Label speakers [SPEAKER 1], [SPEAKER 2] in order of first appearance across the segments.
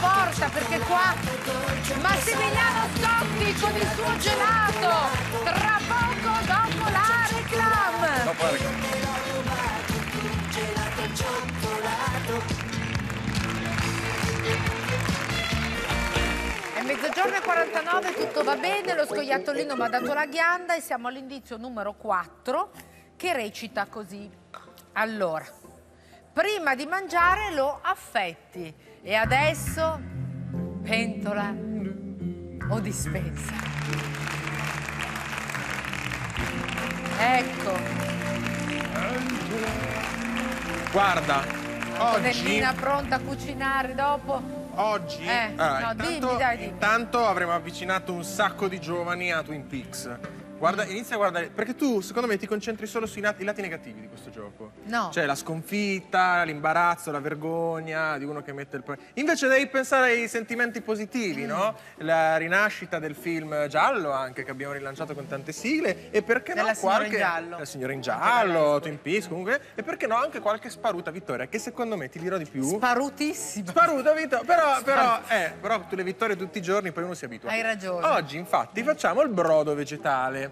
[SPEAKER 1] porta perché qua Massimiliano Scotti con il suo gelato tra poco dopo la reclam
[SPEAKER 2] Dopo la reclam.
[SPEAKER 1] È mezzogiorno e 49, tutto va bene, lo scoiattolino mi ha dato la ghianda e siamo all'indizio numero 4 che recita così. Allora, prima di mangiare lo affetti e adesso pentola o dispensa. Ecco,
[SPEAKER 2] Guarda, oggi,
[SPEAKER 1] Nellina pronta a cucinare dopo.
[SPEAKER 2] oggi
[SPEAKER 1] Eh,
[SPEAKER 2] allora,
[SPEAKER 1] no, dimmi,
[SPEAKER 2] intanto,
[SPEAKER 1] dai, dimmi.
[SPEAKER 2] intanto avremo avvicinato un sacco di giovani a Twin Peaks. Guarda, inizia a guardare, perché tu secondo me ti concentri solo sui nat- i lati negativi di questo gioco.
[SPEAKER 1] No.
[SPEAKER 2] Cioè la sconfitta, l'imbarazzo, la vergogna di uno che mette il... Invece devi pensare ai sentimenti positivi, no?
[SPEAKER 1] Mm.
[SPEAKER 2] La rinascita del film giallo anche, che abbiamo rilanciato con tante sigle. E perché
[SPEAKER 1] Della
[SPEAKER 2] no
[SPEAKER 1] signora
[SPEAKER 2] qualche...
[SPEAKER 1] in giallo.
[SPEAKER 2] La signora in giallo, Twin Peaks comunque. E perché no anche qualche sparuta vittoria, che secondo me ti dirò di più.
[SPEAKER 1] Sparutissimo.
[SPEAKER 2] Sparuta vittoria, però, però, eh, però tu le vittorie tutti i giorni poi uno si abitua.
[SPEAKER 1] Hai ragione.
[SPEAKER 2] Oggi infatti facciamo il brodo vegetale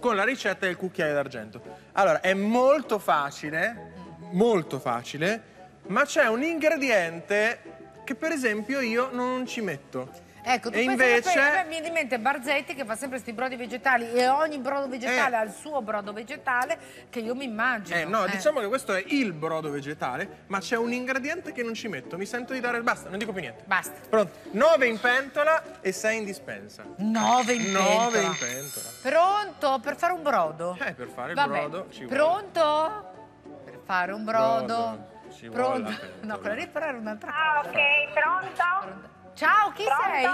[SPEAKER 2] con la ricetta del cucchiaio d'argento. Allora, è molto facile, molto facile, ma c'è un ingrediente che per esempio io non ci metto.
[SPEAKER 1] Ecco, tu
[SPEAKER 2] E invece-
[SPEAKER 1] a me viene in mente Barzetti che fa sempre questi brodi vegetali e ogni brodo vegetale
[SPEAKER 2] Eh.
[SPEAKER 1] ha il suo brodo vegetale che io mi immagino.
[SPEAKER 2] Eh no,
[SPEAKER 1] Eh.
[SPEAKER 2] diciamo che questo è il brodo vegetale, ma c'è un ingrediente che non ci metto. Mi sento di dare il basta, non dico più niente.
[SPEAKER 1] Basta.
[SPEAKER 2] Pronto? 9 in pentola e 6 in dispensa.
[SPEAKER 1] Nove in
[SPEAKER 2] Nove
[SPEAKER 1] pentola.
[SPEAKER 2] in pentola.
[SPEAKER 1] Pronto per fare un brodo?
[SPEAKER 2] Eh, per fare il
[SPEAKER 1] Vabbè.
[SPEAKER 2] brodo ci vuole.
[SPEAKER 1] Pronto? Per fare un brodo.
[SPEAKER 2] Brodo, ci vuole
[SPEAKER 1] Pronto? No, quella lì però era un'altra
[SPEAKER 3] Ah, ok, pronto?
[SPEAKER 1] Ciao, chi
[SPEAKER 3] Pronto?
[SPEAKER 1] sei?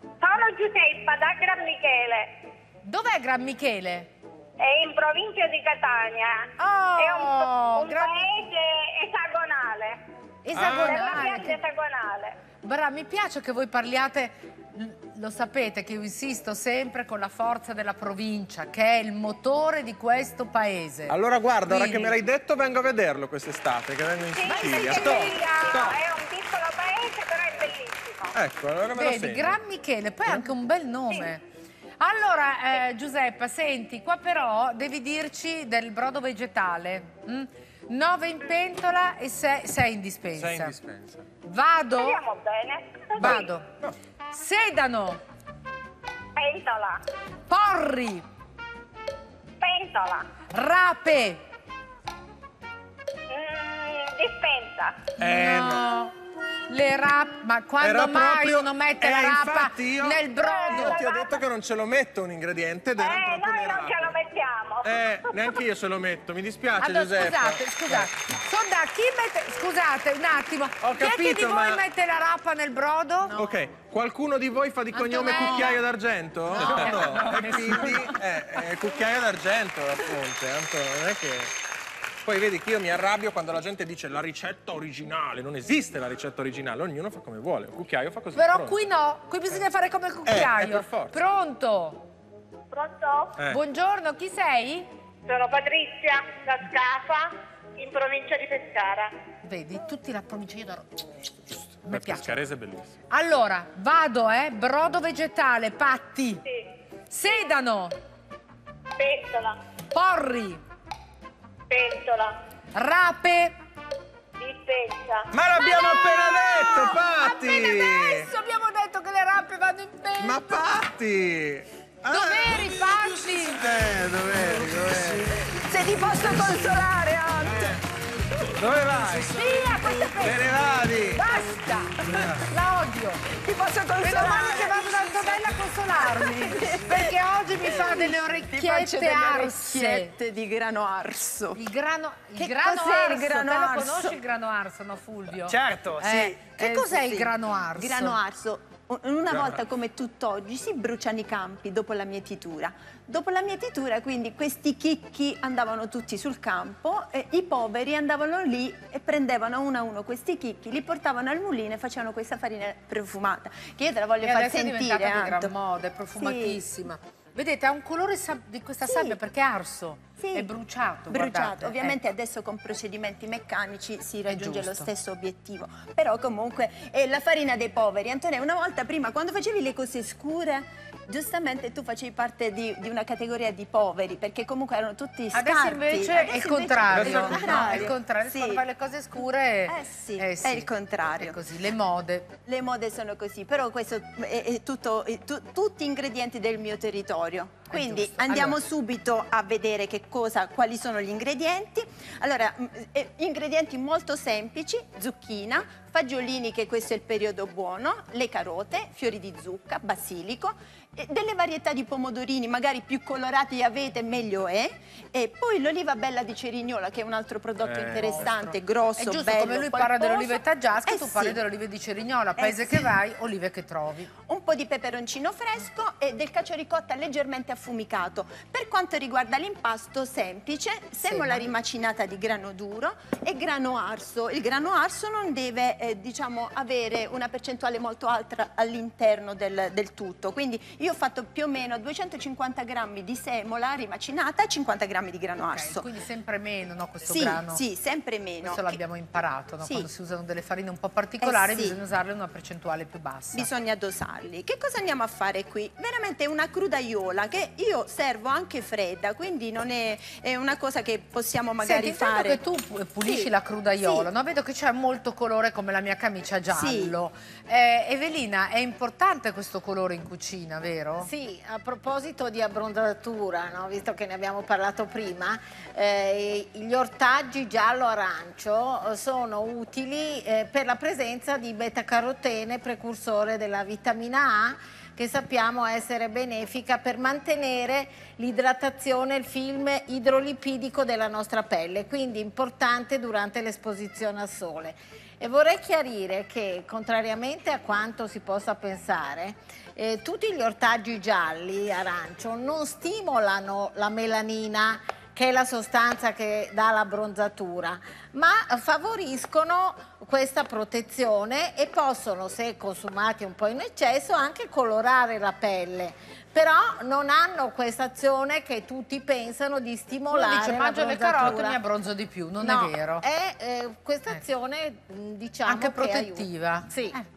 [SPEAKER 3] Sono Giuseppa da Gran Michele,
[SPEAKER 1] Dov'è Gran Michele?
[SPEAKER 3] è in provincia di Catania.
[SPEAKER 1] Oh,
[SPEAKER 3] è un, un
[SPEAKER 1] Gran-
[SPEAKER 3] paese esagonale,
[SPEAKER 1] Esagonale.
[SPEAKER 3] piazza esagonale.
[SPEAKER 1] Bra, mi piace che voi parliate, lo sapete che io insisto sempre con la forza della provincia, che è il motore di questo paese.
[SPEAKER 2] Allora guarda, ora che
[SPEAKER 1] Quindi-
[SPEAKER 2] me l'hai detto vengo a vederlo quest'estate, che vengo in
[SPEAKER 3] Sì,
[SPEAKER 2] Sicilia.
[SPEAKER 3] sì,
[SPEAKER 2] Sto,
[SPEAKER 3] sì,
[SPEAKER 2] sto.
[SPEAKER 3] è un piccolo paese, però è bellissimo.
[SPEAKER 2] Ecco, allora me lo
[SPEAKER 1] Vedi. Gran Michele, poi anche un bel nome. Allora, eh, Giuseppa, senti, qua però devi dirci del brodo vegetale. 9 in pentola e 6 in dispensa.
[SPEAKER 2] Sei in dispensa.
[SPEAKER 1] Vado?
[SPEAKER 3] Speriamo bene.
[SPEAKER 1] Vado. Sedano,
[SPEAKER 3] Pentola,
[SPEAKER 1] porri,
[SPEAKER 3] pentola,
[SPEAKER 1] rape.
[SPEAKER 3] mm, dispensa.
[SPEAKER 2] Eh, no.
[SPEAKER 1] no. Le rap, ma quando
[SPEAKER 2] Era
[SPEAKER 1] mai
[SPEAKER 2] proprio-
[SPEAKER 1] uno mette
[SPEAKER 2] Eh,
[SPEAKER 1] la rapa
[SPEAKER 2] io-
[SPEAKER 1] nel
[SPEAKER 2] Io
[SPEAKER 1] brodo?
[SPEAKER 2] ti ho detto che non ce lo metto un ingrediente ed
[SPEAKER 3] Eh, noi
[SPEAKER 2] le
[SPEAKER 3] non ce lo mettiamo.
[SPEAKER 2] Eh, neanche io ce lo metto, mi dispiace
[SPEAKER 1] Allora,
[SPEAKER 2] Giuseppe.
[SPEAKER 1] scusate, scusate. Sonda, chi mette... Scusate, un attimo.
[SPEAKER 2] Ho
[SPEAKER 1] chi è che di
[SPEAKER 2] capito,
[SPEAKER 1] voi
[SPEAKER 2] ma-
[SPEAKER 1] mette la rapa nel brodo?
[SPEAKER 2] Ok, qualcuno di voi fa di cognome
[SPEAKER 1] Antonella.
[SPEAKER 2] cucchiaio d'argento?
[SPEAKER 1] No.
[SPEAKER 2] E quindi, eh, eh, cucchiaio d'argento, appunto, Anto, non è che... Poi vedi che io mi arrabbio quando la gente dice la ricetta originale, non esiste la ricetta originale, ognuno fa come vuole, un cucchiaio fa così.
[SPEAKER 1] Però
[SPEAKER 2] pronto.
[SPEAKER 1] qui no, qui bisogna fare come il cucchiaio.
[SPEAKER 2] eh, per forza.
[SPEAKER 1] Pronto?
[SPEAKER 3] Pronto?
[SPEAKER 2] Eh.
[SPEAKER 1] Buongiorno, chi sei?
[SPEAKER 3] Sono Patrizia da Scafa, in provincia di Pescara.
[SPEAKER 1] Vedi, tutti la provincia io da... Mi
[SPEAKER 2] Beh,
[SPEAKER 1] piace.
[SPEAKER 2] Pescarese è bellissimo.
[SPEAKER 1] Allora, vado, eh. Brodo vegetale, patti.
[SPEAKER 3] Sì.
[SPEAKER 1] Sedano,
[SPEAKER 3] Pentola,
[SPEAKER 1] porri,
[SPEAKER 3] pentola,
[SPEAKER 1] rape.
[SPEAKER 3] dispensa.
[SPEAKER 2] Ma l'abbiamo appena detto, Patti!
[SPEAKER 1] Appena adesso abbiamo detto che le rape vanno in pentola.
[SPEAKER 2] Ma Patti! Ah,
[SPEAKER 1] Dov'eri, Patti?
[SPEAKER 2] Eh, dov'eri, dov'eri?
[SPEAKER 1] Se ti posso consolare, Ante.
[SPEAKER 2] Dove vai?
[SPEAKER 1] Via, questa
[SPEAKER 2] Te ne vadi!
[SPEAKER 1] Basta! La odio! Ti posso consolare? Meno male che vado da Antonella a consolarmi! Perché oggi mi fa delle orecchiette
[SPEAKER 4] delle
[SPEAKER 1] arse!
[SPEAKER 4] orecchiette di grano arso.
[SPEAKER 1] Il grano, il
[SPEAKER 4] Che
[SPEAKER 1] grano
[SPEAKER 4] cos'è il
[SPEAKER 1] arso?
[SPEAKER 4] grano
[SPEAKER 1] Te lo
[SPEAKER 4] arso?
[SPEAKER 1] conosci il grano arso, no Fulvio?
[SPEAKER 5] Certo, sì.
[SPEAKER 1] Eh, che
[SPEAKER 4] Eh,
[SPEAKER 1] cos'è
[SPEAKER 4] sì.
[SPEAKER 1] il grano arso?
[SPEAKER 4] Grano arso. Una volta come tutt'oggi si bruciano i campi dopo la mietitura. Dopo la mietitura quindi questi chicchi andavano tutti sul campo e i poveri andavano lì e prendevano uno a uno questi chicchi, li portavano al mulino e facevano questa farina profumata che io te la voglio
[SPEAKER 1] E
[SPEAKER 4] far
[SPEAKER 1] adesso è
[SPEAKER 4] sentire.
[SPEAKER 1] diventata di gran moda, è profumatissima. Vedete, ha un colore di questa sabbia perché è arso.
[SPEAKER 4] Sì.
[SPEAKER 1] È bruciato,
[SPEAKER 4] Bruciato,
[SPEAKER 1] guardate,
[SPEAKER 4] ovviamente
[SPEAKER 1] ecco.
[SPEAKER 4] adesso con procedimenti meccanici si raggiunge lo stesso obiettivo. Però comunque è la farina dei poveri. Antonio, una volta prima, quando facevi le cose scure, giustamente tu facevi parte di, di una categoria di poveri, perché comunque erano tutti scarti.
[SPEAKER 1] Adesso invece è il
[SPEAKER 4] invece
[SPEAKER 1] contrario,
[SPEAKER 2] Adesso è il
[SPEAKER 1] no?
[SPEAKER 2] contrario.
[SPEAKER 1] È il contrario,
[SPEAKER 4] Sì.
[SPEAKER 1] quando fai le cose scure
[SPEAKER 4] Eh sì, è il contrario.
[SPEAKER 1] È così, le mode.
[SPEAKER 4] Le mode sono così, però questo è, è tutto, è tu- tutti ingredienti del mio territorio. Quindi andiamo
[SPEAKER 1] Allora.
[SPEAKER 4] subito a vedere che cosa, quali sono gli ingredienti. Allora, eh, ingredienti molto semplici, zucchina, fagiolini che questo è il periodo buono, le carote, fiori di zucca, basilico, e delle varietà di pomodorini, magari più colorati avete meglio è, e poi l'oliva bella di Cerignola che è un altro prodotto
[SPEAKER 2] Eh,
[SPEAKER 4] interessante, grosso,
[SPEAKER 1] È giusto,
[SPEAKER 4] bello,
[SPEAKER 1] come lui parla olive taggiasche,
[SPEAKER 4] Eh
[SPEAKER 1] tu parli
[SPEAKER 4] sì.
[SPEAKER 1] delle olive di Cerignola, paese
[SPEAKER 4] sì.
[SPEAKER 1] che vai, olive che trovi.
[SPEAKER 4] un po' di peperoncino fresco e del cacio ricotta leggermente affumicato. Per quanto riguarda l'impasto semplice, semola
[SPEAKER 1] ma-
[SPEAKER 4] rimacinata di grano duro e grano arso. Il grano arso non deve eh, diciamo, avere una percentuale molto alta all'interno del, del tutto, quindi io ho fatto più o meno 250 grammi di semola rimacinata e 50 grammi di grano
[SPEAKER 1] Ok,
[SPEAKER 4] arso.
[SPEAKER 1] quindi sempre meno, no, questo
[SPEAKER 4] sì,
[SPEAKER 1] grano.
[SPEAKER 4] sì, sempre meno.
[SPEAKER 1] Questo l'abbiamo imparato, no?
[SPEAKER 4] Sì.
[SPEAKER 1] quando si usano delle farine un po' particolari
[SPEAKER 4] Eh sì.
[SPEAKER 1] bisogna usarle una percentuale più bassa.
[SPEAKER 4] Bisogna dosarli. Che cosa andiamo a fare qui? Veramente una crudaiola che io servo anche fredda, quindi non è, è una cosa che possiamo magari
[SPEAKER 1] Senti,
[SPEAKER 4] fare.
[SPEAKER 1] che tu pu- pulisci la crudaiola, no? vedo che c'è molto colore come la mia camicia giallo. Eh, Evelina, è importante questo colore in cucina, vero?
[SPEAKER 5] Sì, a proposito di abbronzatura, no, visto che ne abbiamo parlato prima, eh, gli ortaggi giallo-arancio sono utili eh, per la presenza di beta-carotene, precursore della vitamina A, che sappiamo essere benefica per mantenere l'idratazione, il film idrolipidico della nostra pelle, quindi importante durante l'esposizione al sole. E vorrei chiarire che, contrariamente a quanto si possa pensare, eh, tutti gli ortaggi gialli, arancio, non stimolano la melanina, che è la sostanza che dà l'abbronzatura, ma favoriscono questa protezione e possono, se consumati un po' in eccesso, anche colorare la pelle. Però non hanno questa azione che tutti pensano di
[SPEAKER 1] Uno
[SPEAKER 5] stimolare
[SPEAKER 1] dice mangio le carote e mi abbronzo di più, non
[SPEAKER 5] No,
[SPEAKER 1] è vero.
[SPEAKER 5] È eh, questa
[SPEAKER 1] Ecco.
[SPEAKER 5] azione, mh, diciamo,
[SPEAKER 1] Anche
[SPEAKER 5] che aiuta.
[SPEAKER 1] protettiva.
[SPEAKER 5] Sì.
[SPEAKER 1] Eh.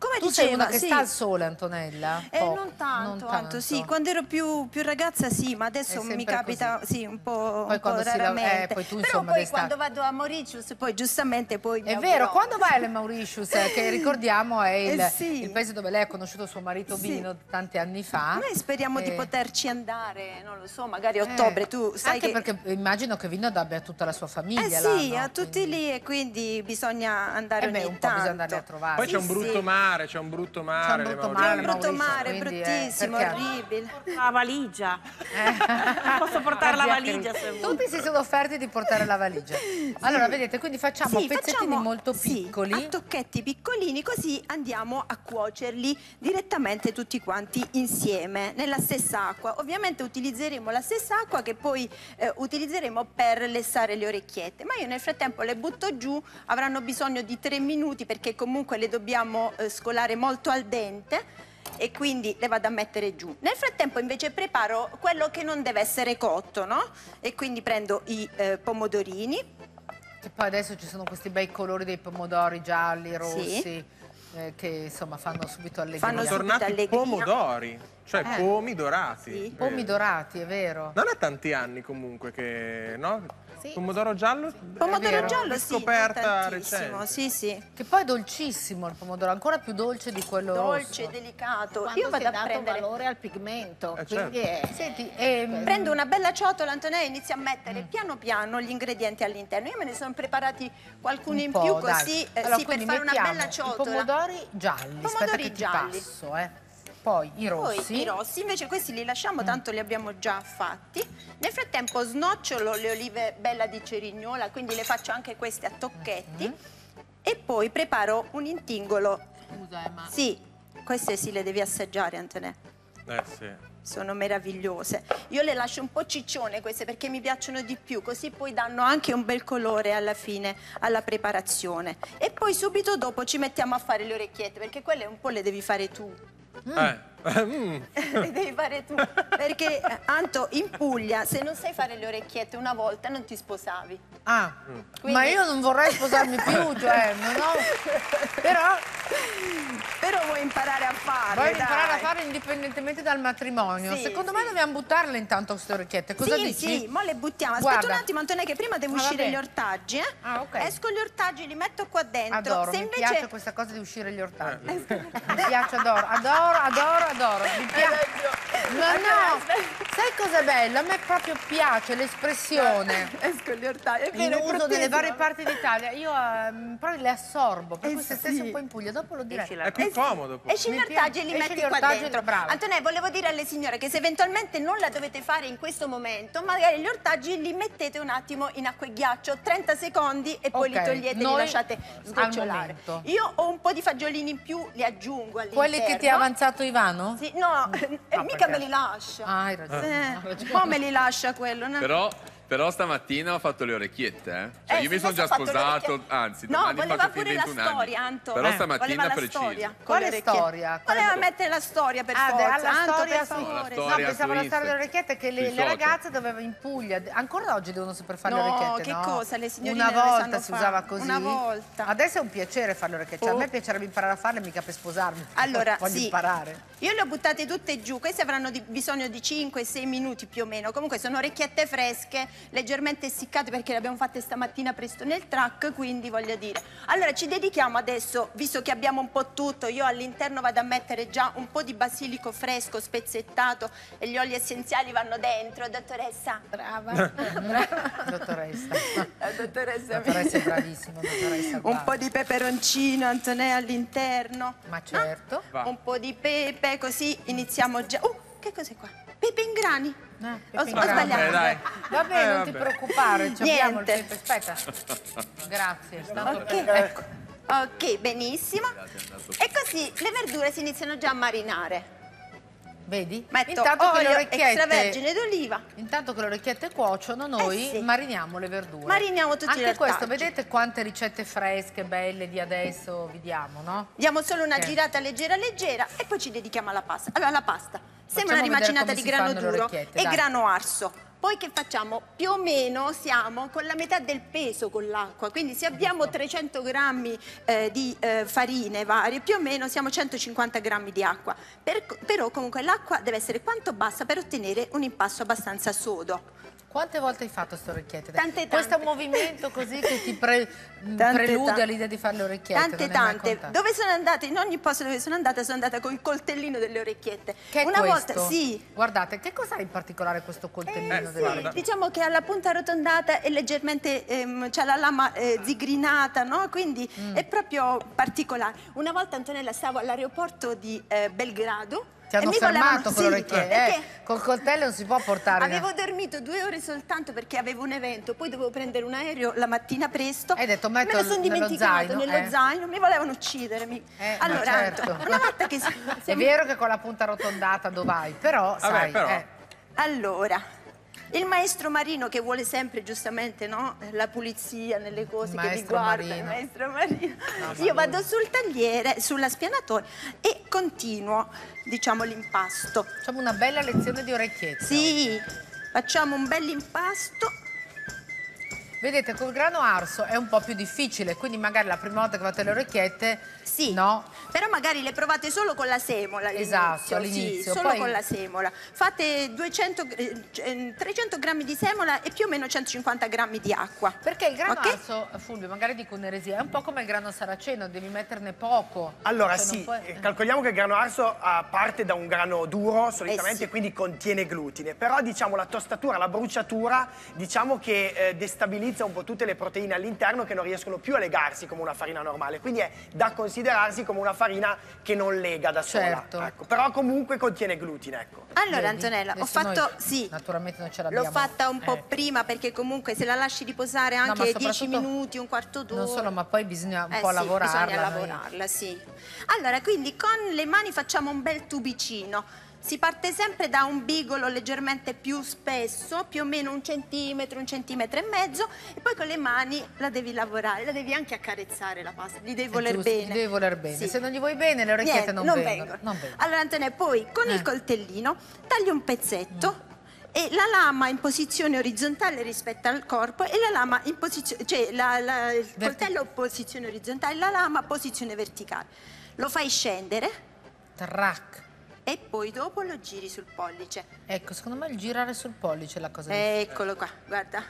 [SPEAKER 4] Come
[SPEAKER 1] Tu sei
[SPEAKER 4] diceva,
[SPEAKER 1] una che
[SPEAKER 4] sì.
[SPEAKER 1] sta al sole, Antonella?
[SPEAKER 4] Eh, non tanto,
[SPEAKER 1] non
[SPEAKER 4] Anto, sì, quando ero più, più ragazza sì, ma adesso mi capita
[SPEAKER 1] così.
[SPEAKER 4] sì, un po',
[SPEAKER 1] Poi
[SPEAKER 4] un po'
[SPEAKER 1] quando si lav-
[SPEAKER 4] raramente.
[SPEAKER 1] eh, poi tu,
[SPEAKER 4] Però
[SPEAKER 1] insomma,
[SPEAKER 4] poi quando vado a Mauritius, poi giustamente poi
[SPEAKER 1] È vero,
[SPEAKER 4] abbronzo.
[SPEAKER 1] quando vai alle Mauritius, eh, che ricordiamo è il,
[SPEAKER 4] Eh sì.
[SPEAKER 1] il paese dove lei ha conosciuto suo marito
[SPEAKER 4] Sì.
[SPEAKER 1] Bino tanti anni fa.
[SPEAKER 4] Noi speriamo di
[SPEAKER 1] Eh,
[SPEAKER 4] poterci andare, non lo so, magari a
[SPEAKER 1] eh,
[SPEAKER 4] ottobre, tu sai
[SPEAKER 1] Anche
[SPEAKER 4] che...
[SPEAKER 1] perché immagino che Vino abbia tutta la sua famiglia
[SPEAKER 4] Eh
[SPEAKER 1] là,
[SPEAKER 4] sì,
[SPEAKER 1] no?
[SPEAKER 4] a tutti
[SPEAKER 1] Quindi-
[SPEAKER 4] lì e quindi bisogna andare
[SPEAKER 1] Eh beh,
[SPEAKER 4] ogni
[SPEAKER 1] un po' bisogna
[SPEAKER 4] tanto.
[SPEAKER 1] andarli a trovare.
[SPEAKER 2] Poi c'è un brutto
[SPEAKER 4] sì.
[SPEAKER 2] Mare, c'è un brutto mare.
[SPEAKER 1] C'è un brutto
[SPEAKER 2] le
[SPEAKER 1] mare,
[SPEAKER 4] un brutto mare,
[SPEAKER 1] quindi, eh,
[SPEAKER 4] bruttissimo,
[SPEAKER 1] perché-
[SPEAKER 4] orribile.
[SPEAKER 6] La valigia.
[SPEAKER 1] Eh.
[SPEAKER 6] Posso portare la valigia se vuoi.
[SPEAKER 1] Tutti si sono offerti di portare la valigia. Allora, vedete, quindi facciamo
[SPEAKER 4] Sì,
[SPEAKER 1] pezzettini
[SPEAKER 4] facciamo-
[SPEAKER 1] molto
[SPEAKER 4] sì,
[SPEAKER 1] piccoli.
[SPEAKER 4] a tocchetti piccolini, così andiamo a cuocerli direttamente tutti quanti insieme nella stessa acqua. Ovviamente utilizzeremo la stessa acqua che poi eh, utilizzeremo per lessare le orecchiette, ma io nel frattempo le butto giù, avranno bisogno di tre minuti perché comunque le dobbiamo eh, scolare molto al dente e quindi le vado a mettere giù. Nel frattempo invece preparo quello che non deve essere cotto, no? E quindi prendo i eh, pomodorini,
[SPEAKER 1] Che poi adesso ci sono questi bei colori dei pomodori gialli, rossi,
[SPEAKER 4] Sì.
[SPEAKER 1] eh, che insomma fanno subito allegria.
[SPEAKER 4] Fanno subito
[SPEAKER 2] tornati
[SPEAKER 4] allegria.
[SPEAKER 2] pomodori, cioè
[SPEAKER 1] Eh.
[SPEAKER 2] pomi dorati.
[SPEAKER 4] Sì.
[SPEAKER 1] Pomi dorati, è vero.
[SPEAKER 2] Non è tanti anni comunque che, no?
[SPEAKER 5] Sì.
[SPEAKER 2] Pomodoro giallo?
[SPEAKER 4] Pomodoro
[SPEAKER 1] vero.
[SPEAKER 4] giallo,
[SPEAKER 2] È
[SPEAKER 4] sì,
[SPEAKER 2] scoperta
[SPEAKER 4] tantissimo,
[SPEAKER 2] recente.
[SPEAKER 4] sì, sì.
[SPEAKER 1] Che poi è dolcissimo il pomodoro, ancora più dolce di quello
[SPEAKER 4] Dolce,
[SPEAKER 1] rosso.
[SPEAKER 4] delicato.
[SPEAKER 5] Quando
[SPEAKER 4] Io vado a prendere...
[SPEAKER 5] valore al pigmento,
[SPEAKER 2] Eh,
[SPEAKER 5] quindi
[SPEAKER 2] certo.
[SPEAKER 5] è...
[SPEAKER 1] Senti, ehm,
[SPEAKER 4] Prendo una bella ciotola, Antonella, e inizio a
[SPEAKER 1] Mm.
[SPEAKER 4] mettere piano piano gli ingredienti all'interno. Io me ne sono preparati qualcuni
[SPEAKER 1] un
[SPEAKER 4] in più
[SPEAKER 1] dai.
[SPEAKER 4] così, eh,
[SPEAKER 1] Allora,
[SPEAKER 4] sì, per fare una bella ciotola.
[SPEAKER 1] I pomodori gialli, aspetta
[SPEAKER 4] Pomodori
[SPEAKER 1] ti
[SPEAKER 4] gialli.
[SPEAKER 1] passo, eh. Poi i rossi.
[SPEAKER 4] Poi i rossi, invece questi li
[SPEAKER 1] Mm.
[SPEAKER 4] lasciamo, tanto li abbiamo già fatti. Nel frattempo snocciolo le olive bella di cerignola, quindi le faccio anche queste a tocchetti.
[SPEAKER 1] Mm.
[SPEAKER 4] E poi preparo un intingolo.
[SPEAKER 1] Scusa, eh, ma
[SPEAKER 4] Sì, queste sì le devi assaggiare, Antonella.
[SPEAKER 2] Eh sì.
[SPEAKER 4] sono meravigliose. Io le lascio un po' ciccione queste perché mi piacciono di più, così poi danno anche un bel colore alla fine alla preparazione. E poi subito dopo ci mettiamo a fare le orecchiette perché quelle un po' le devi fare tu.
[SPEAKER 2] Eh.
[SPEAKER 4] Le devi fare tu. Perché, eh, Anto, in Puglia, se non sai fare le orecchiette una volta, non ti sposavi.
[SPEAKER 1] Ah,
[SPEAKER 4] Quindi-
[SPEAKER 1] ma io non vorrei sposarmi più, cioè, non ho... Però
[SPEAKER 4] Però vuoi imparare a farle,
[SPEAKER 1] voglio
[SPEAKER 4] dai.
[SPEAKER 1] imparare a fare indipendentemente dal matrimonio.
[SPEAKER 4] Sì,
[SPEAKER 1] Secondo
[SPEAKER 4] sì.
[SPEAKER 1] me dobbiamo buttarle intanto queste orecchiette. Cosa
[SPEAKER 4] sì,
[SPEAKER 1] dici?
[SPEAKER 4] sì, mo le buttiamo. Aspetta
[SPEAKER 1] Guarda.
[SPEAKER 4] un attimo, Antonella, che prima devo
[SPEAKER 1] Ah,
[SPEAKER 4] uscire
[SPEAKER 1] vabbè.
[SPEAKER 4] gli ortaggi, eh?
[SPEAKER 1] Ah, ok.
[SPEAKER 4] Esco gli ortaggi, li metto qua dentro.
[SPEAKER 1] Adoro,
[SPEAKER 4] Se
[SPEAKER 1] mi
[SPEAKER 4] invece...
[SPEAKER 1] piace questa cosa di uscire gli ortaggi. Mi piace, adoro, adoro, adoro, adoro. Mi piace. Ma no, sai cos'è bello? A me proprio piace l'espressione.
[SPEAKER 4] Esco gli ortaggi. È
[SPEAKER 1] In
[SPEAKER 4] vero,
[SPEAKER 1] uso delle varie parti d'Italia, io ehm, poi le assorbo, per
[SPEAKER 4] Eh
[SPEAKER 1] cui se
[SPEAKER 4] sì.
[SPEAKER 1] stessi un po' in Puglia, dopo lo direi.
[SPEAKER 2] È più comodo. poi.
[SPEAKER 4] Esci gli ortaggi e li metti qua
[SPEAKER 1] ortaggi,
[SPEAKER 4] dentro.
[SPEAKER 1] brava.
[SPEAKER 4] Antonella, volevo dire alle signore che se eventualmente non la dovete fare in questo momento, magari gli ortaggi li mettete un attimo in acqua e ghiaccio, 30 secondi e poi
[SPEAKER 1] Ok,
[SPEAKER 4] li togliete e li lasciate sgocciolare. Io ho un po' di fagiolini in più, li aggiungo all'interno.
[SPEAKER 1] Quelli che ti ha avanzato Ivano?
[SPEAKER 4] Sì, no, e mica
[SPEAKER 1] perché?
[SPEAKER 4] me li lascia.
[SPEAKER 1] Ah, hai ragione.
[SPEAKER 4] Eh, poi me li lascia quello. no?
[SPEAKER 6] Però, però stamattina ho fatto le orecchiette, eh. Cioè,
[SPEAKER 4] Eh,
[SPEAKER 6] io mi sono già
[SPEAKER 4] le
[SPEAKER 6] sposato,
[SPEAKER 4] orecchiette.
[SPEAKER 6] anzi,
[SPEAKER 4] No,
[SPEAKER 6] domani
[SPEAKER 4] voleva
[SPEAKER 6] faccio più
[SPEAKER 4] pure la
[SPEAKER 6] 21 anni.
[SPEAKER 4] storia, Anto.
[SPEAKER 6] Però
[SPEAKER 4] Eh,
[SPEAKER 6] stamattina
[SPEAKER 4] la
[SPEAKER 6] preciso.
[SPEAKER 1] Quale
[SPEAKER 4] le orecchiette.
[SPEAKER 1] storia? Quale-
[SPEAKER 4] Voleva mettere la storia per
[SPEAKER 1] Ah,
[SPEAKER 4] forza.
[SPEAKER 1] alla
[SPEAKER 4] Anto,
[SPEAKER 1] storia
[SPEAKER 4] per
[SPEAKER 1] su-
[SPEAKER 6] No, la storia.
[SPEAKER 1] No, pensavo alla storia delle orecchiette che le, le ragazze dovevano in Puglia, ancora oggi devono saper fare le
[SPEAKER 4] No,
[SPEAKER 1] orecchiette,
[SPEAKER 4] che
[SPEAKER 1] no?
[SPEAKER 4] cosa, le signorine
[SPEAKER 1] Una
[SPEAKER 4] le
[SPEAKER 1] volta si usava così.
[SPEAKER 4] Una volta.
[SPEAKER 1] Adesso è un piacere fare le orecchiette, a
[SPEAKER 4] Oh.
[SPEAKER 1] me piacerebbe imparare a farle, mica per sposarmi.
[SPEAKER 4] Allora,
[SPEAKER 1] Voglio
[SPEAKER 4] sì.
[SPEAKER 1] imparare.
[SPEAKER 4] Io le ho buttate tutte giù, queste avranno di- bisogno di 5-6 minuti più o meno. Comunque sono orecchiette fresche, leggermente essiccate perché le abbiamo fatte stamattina presto nel track, quindi voglio dire. Allora ci dedichiamo adesso, visto che abbiamo un po' tutto, io all'interno vado a mettere già un po' di basilico fresco, spezzettato e gli oli essenziali vanno dentro, dottoressa.
[SPEAKER 5] Brava.
[SPEAKER 1] Dottoressa.
[SPEAKER 4] La dottoressa,
[SPEAKER 1] Dottoressa è bravissima, dottoressa.
[SPEAKER 4] Un po' di peperoncino, Antonella, all'interno.
[SPEAKER 1] Ma certo.
[SPEAKER 2] Va.
[SPEAKER 4] Un po' di pepe, così iniziamo già. Uh, che cos'è qua? Pepe in grani.
[SPEAKER 1] Eh,
[SPEAKER 4] Ho, ho sbagliato.
[SPEAKER 2] Eh, dai.
[SPEAKER 1] Va bene,
[SPEAKER 2] Eh,
[SPEAKER 1] non ti
[SPEAKER 2] vabbè.
[SPEAKER 1] preoccupare, ci abbiamo il
[SPEAKER 4] Niente.
[SPEAKER 1] pepe. Aspetta. Grazie, tanto
[SPEAKER 4] Ok,
[SPEAKER 1] per-
[SPEAKER 4] ecco. Ok, benissimo. E così le verdure si iniziano già a marinare.
[SPEAKER 1] Vedi?
[SPEAKER 4] Metto
[SPEAKER 1] Intanto che le
[SPEAKER 4] olio extravergine d'oliva.
[SPEAKER 1] Intanto che le orecchiette cuociono, noi
[SPEAKER 4] Eh sì.
[SPEAKER 1] mariniamo le verdure.
[SPEAKER 4] Mariniamo tutti
[SPEAKER 1] Anche
[SPEAKER 4] gli
[SPEAKER 1] questo,
[SPEAKER 4] ortaggi.
[SPEAKER 1] vedete quante ricette fresche, belle di adesso vi diamo, no?
[SPEAKER 4] Diamo solo una
[SPEAKER 1] Ok.
[SPEAKER 4] girata leggera leggera e poi ci dedichiamo alla pasta. Allora, la pasta. Sembra
[SPEAKER 1] Facciamo
[SPEAKER 4] una rimacinata di grano duro e
[SPEAKER 1] dai.
[SPEAKER 4] grano arso. Poi che facciamo? Più o meno siamo con la metà del peso con l'acqua, quindi se abbiamo 300 grammi eh, di eh, farine varie, più o meno siamo 150 grammi di acqua. Per- però comunque l'acqua deve essere quanto basta per ottenere un impasto abbastanza sodo.
[SPEAKER 1] Quante volte hai fatto queste orecchiette?
[SPEAKER 4] Tante,
[SPEAKER 1] Questo
[SPEAKER 4] tante.
[SPEAKER 1] movimento così che ti pre-
[SPEAKER 4] Tante,
[SPEAKER 1] prelude all'idea di fare le orecchiette.
[SPEAKER 4] Tante, tante. Dove sono andata? In ogni posto dove sono andata sono andata con il coltellino delle orecchiette.
[SPEAKER 1] Che è
[SPEAKER 4] Una
[SPEAKER 1] questo?
[SPEAKER 4] volta, sì.
[SPEAKER 1] Guardate, che cos'ha in particolare questo coltellino?
[SPEAKER 4] Eh,
[SPEAKER 1] delle
[SPEAKER 4] sì, diciamo che ha la punta arrotondata e leggermente ehm, c'ha la lama eh, zigrinata, no? Quindi
[SPEAKER 1] Mm.
[SPEAKER 4] è proprio particolare. Una volta Antonella stavo all'aeroporto di eh, Belgrado.
[SPEAKER 1] Ti hanno fermato con
[SPEAKER 4] sì,
[SPEAKER 1] le orecchiette.
[SPEAKER 4] perché
[SPEAKER 1] Eh, col coltello non si può portare.
[SPEAKER 4] Avevo dormito due ore soltanto perché avevo un evento, poi dovevo prendere un aereo la mattina presto.
[SPEAKER 1] Hai detto,
[SPEAKER 4] me
[SPEAKER 1] metto
[SPEAKER 4] lo sono
[SPEAKER 1] nello
[SPEAKER 4] dimenticato
[SPEAKER 1] zaino,
[SPEAKER 4] nello
[SPEAKER 1] eh.
[SPEAKER 4] zaino, mi volevano uccidermi.
[SPEAKER 1] Eh,
[SPEAKER 4] allora,
[SPEAKER 1] certo.
[SPEAKER 4] Una volta che si-
[SPEAKER 1] È vero che con la punta arrotondata dove vai, però
[SPEAKER 2] Vabbè,
[SPEAKER 1] sai,
[SPEAKER 2] però.
[SPEAKER 1] eh,
[SPEAKER 4] Allora, il maestro Marino che vuole sempre giustamente no, la pulizia nelle cose che
[SPEAKER 1] Maestro
[SPEAKER 4] riguarda
[SPEAKER 1] Marino.
[SPEAKER 4] il maestro Marino.
[SPEAKER 1] No,
[SPEAKER 4] Io vado sul tagliere, sulla spianatoia e continuo, diciamo, l'impasto.
[SPEAKER 1] facciamo una bella lezione di orecchiette.
[SPEAKER 4] Sì, facciamo un bel impasto.
[SPEAKER 1] Vedete, col grano arso è un po' più difficile, quindi magari la prima volta che fate le orecchiette,
[SPEAKER 4] Sì.
[SPEAKER 1] no?
[SPEAKER 4] Però magari le provate solo con la semola all'inizio.
[SPEAKER 1] Esatto,
[SPEAKER 4] sì,
[SPEAKER 1] all'inizio,
[SPEAKER 4] solo
[SPEAKER 1] poi-
[SPEAKER 4] con la semola. Fate 200, eh, eh, 300 grammi di semola e più o meno 150 grammi di acqua.
[SPEAKER 1] Perché il grano
[SPEAKER 4] Ok?
[SPEAKER 1] arso, Fulvio, magari dico un'eresia, è un po' come il grano saraceno, devi metterne poco.
[SPEAKER 7] Allora
[SPEAKER 1] Cioè,
[SPEAKER 7] sì,
[SPEAKER 1] puoi-
[SPEAKER 7] eh, calcoliamo che il grano arso ah, parte da un grano duro solitamente
[SPEAKER 4] Eh sì.
[SPEAKER 7] quindi contiene glutine, però diciamo la tostatura, la bruciatura diciamo che eh, destabilizza un po' tutte le proteine all'interno che non riescono più a legarsi come una farina normale, quindi è da considerarsi come una farina che non lega da sola,
[SPEAKER 1] Certo.
[SPEAKER 7] ecco. però comunque contiene glutine. Ecco.
[SPEAKER 4] Allora
[SPEAKER 1] Vedi?
[SPEAKER 4] Antonella, ho fatto,
[SPEAKER 1] noi,
[SPEAKER 4] sì,
[SPEAKER 1] Naturalmente non ce l'abbiamo.
[SPEAKER 4] l'ho fatta un po'
[SPEAKER 1] Eh.
[SPEAKER 4] prima perché comunque se la lasci riposare
[SPEAKER 1] No,
[SPEAKER 4] anche 10
[SPEAKER 1] soprattutto-
[SPEAKER 4] minuti, un quarto d'ora.
[SPEAKER 1] Non solo, ma poi bisogna un
[SPEAKER 4] Eh
[SPEAKER 1] po'
[SPEAKER 4] sì,
[SPEAKER 1] lavorarla.
[SPEAKER 4] Bisogna
[SPEAKER 1] noi.
[SPEAKER 4] lavorarla, sì. Allora, quindi con le mani facciamo un bel tubicino. Si parte sempre da un bigolo leggermente più spesso, più o meno un centimetro, un centimetro e mezzo, e poi con le mani la devi lavorare, la devi anche accarezzare la pasta, gli devi
[SPEAKER 1] È
[SPEAKER 4] voler
[SPEAKER 1] giusto,
[SPEAKER 4] bene.
[SPEAKER 1] gli devi voler bene.
[SPEAKER 4] Sì.
[SPEAKER 1] Se non gli vuoi bene, le orecchiette
[SPEAKER 4] Niente,
[SPEAKER 1] non,
[SPEAKER 4] non
[SPEAKER 1] vengono.
[SPEAKER 4] vengono.
[SPEAKER 1] Non vengono.
[SPEAKER 4] Allora Antonella, poi con
[SPEAKER 1] Eh.
[SPEAKER 4] il coltellino tagli un pezzetto e la lama in posizione orizzontale rispetto al corpo e la lama in posizione, cioè la- la- il
[SPEAKER 1] Verti-
[SPEAKER 4] coltello in posizione orizzontale, la lama in posizione verticale. Lo fai scendere
[SPEAKER 1] Trac.
[SPEAKER 4] E poi dopo lo giri sul pollice.
[SPEAKER 1] Ecco, secondo me il girare sul pollice è la cosa
[SPEAKER 4] Eccolo qua, guarda.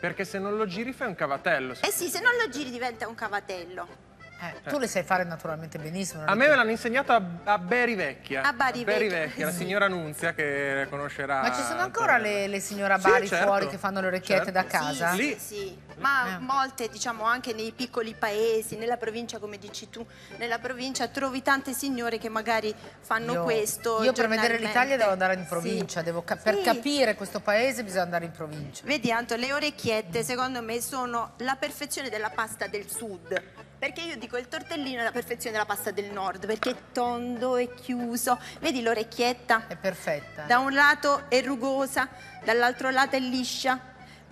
[SPEAKER 2] Perché se non lo giri fai un cavatello.
[SPEAKER 4] Eh sì, se non lo giri diventa un cavatello.
[SPEAKER 1] Eh, tu le sai fare naturalmente benissimo.
[SPEAKER 2] A me me l'hanno insegnato a, a Beri Vecchia.
[SPEAKER 4] A Bari Vecchia.
[SPEAKER 2] Vecchia, la signora Nunzia che conoscerà.
[SPEAKER 1] Ma ci sono ancora le, le signora
[SPEAKER 2] Sì,
[SPEAKER 1] Bari
[SPEAKER 2] certo,
[SPEAKER 1] fuori che fanno le orecchiette
[SPEAKER 2] certo.
[SPEAKER 1] da casa?
[SPEAKER 4] Sì, sì, sì. Ma
[SPEAKER 1] Eh.
[SPEAKER 4] molte, diciamo, anche nei piccoli paesi, nella provincia, come dici tu, nella provincia trovi tante signore che magari fanno
[SPEAKER 1] Io-
[SPEAKER 4] questo.
[SPEAKER 1] Io per vedere l'Italia devo andare in
[SPEAKER 4] Sì.
[SPEAKER 1] provincia, devo ca- per
[SPEAKER 4] Sì.
[SPEAKER 1] capire questo paese bisogna andare in provincia.
[SPEAKER 4] Vedi Anto, le orecchiette secondo me sono la perfezione della pasta del sud. Perché io dico il tortellino è la perfezione della pasta del nord, perché è tondo e chiuso. Vedi l'orecchietta?
[SPEAKER 1] È perfetta.
[SPEAKER 4] Da un lato è rugosa, dall'altro lato è liscia,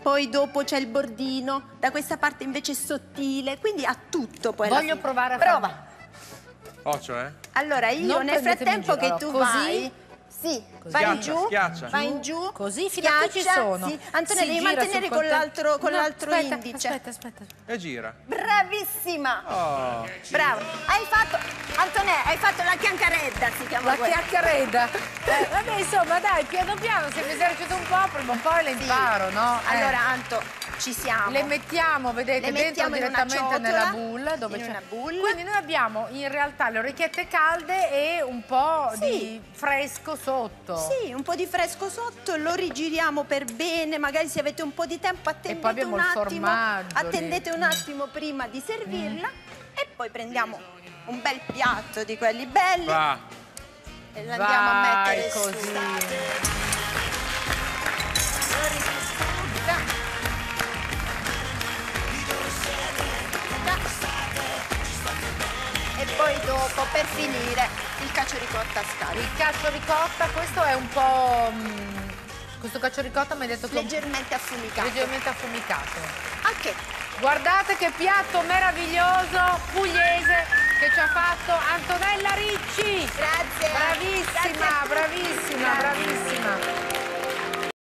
[SPEAKER 4] poi dopo c'è il bordino, da questa parte invece è sottile, quindi ha tutto poi
[SPEAKER 1] Voglio provare a
[SPEAKER 4] Prova.
[SPEAKER 1] farlo.
[SPEAKER 2] Occhio, eh?
[SPEAKER 4] Allora io
[SPEAKER 1] Non
[SPEAKER 4] nel frattempo
[SPEAKER 1] giro,
[SPEAKER 4] che tu
[SPEAKER 1] così?
[SPEAKER 4] vai, sì,
[SPEAKER 1] Così.
[SPEAKER 4] vai in
[SPEAKER 2] Schiaccia,
[SPEAKER 4] giù,
[SPEAKER 2] schiaccia.
[SPEAKER 4] vai in giù,
[SPEAKER 1] Così fino a qui ci
[SPEAKER 4] schiaccia,
[SPEAKER 1] sono.
[SPEAKER 4] Sì. Antonella, devi mantenere con l'altro con
[SPEAKER 1] No,
[SPEAKER 4] l'altro indice.
[SPEAKER 1] Aspetta, aspetta.
[SPEAKER 2] E gira.
[SPEAKER 4] Bravissima!
[SPEAKER 2] Oh.
[SPEAKER 4] Brava! Hai fatto, Antonella, hai fatto la chiancaredda, si chiama
[SPEAKER 1] La
[SPEAKER 4] quella.
[SPEAKER 1] chiacchieretta. Eh, vabbè, insomma, dai, piano piano, se mi esercito un po', prima o poi le
[SPEAKER 4] Sì.
[SPEAKER 1] imparo, no? Eh.
[SPEAKER 4] Allora, Anto, ci siamo.
[SPEAKER 1] Le mettiamo, vedete,
[SPEAKER 4] Le mettiamo
[SPEAKER 1] dentro direttamente
[SPEAKER 4] ciotola,
[SPEAKER 1] nella bulla. Dove
[SPEAKER 4] in
[SPEAKER 1] c'è-. Quindi noi abbiamo in realtà le orecchiette calde e un po'
[SPEAKER 4] Sì.
[SPEAKER 1] di fresco sotto.
[SPEAKER 4] Sì, un po' di fresco sotto, lo rigiriamo per bene, magari se avete un po' di tempo attendete
[SPEAKER 1] abbiamo
[SPEAKER 4] un
[SPEAKER 1] il
[SPEAKER 4] attimo,
[SPEAKER 1] formaggio lì.
[SPEAKER 4] attendete un attimo prima di servirla e poi prendiamo un bel piatto di quelli belli
[SPEAKER 2] Va.
[SPEAKER 4] e lo andiamo a mettere su.
[SPEAKER 1] così.
[SPEAKER 4] E dopo, per finire, il cacio ricotta a.
[SPEAKER 1] Il cacio ricotta, questo è un po'... mm, questo cacio ricotta mi hai detto che
[SPEAKER 4] Leggermente affumicato.
[SPEAKER 1] leggermente affumicato.
[SPEAKER 4] Ok.
[SPEAKER 1] Guardate che piatto meraviglioso pugliese che ci ha fatto Antonella Ricci.
[SPEAKER 4] Grazie.
[SPEAKER 1] Bravissima,
[SPEAKER 4] Grazie
[SPEAKER 1] bravissima,
[SPEAKER 4] Grazie.
[SPEAKER 1] bravissima.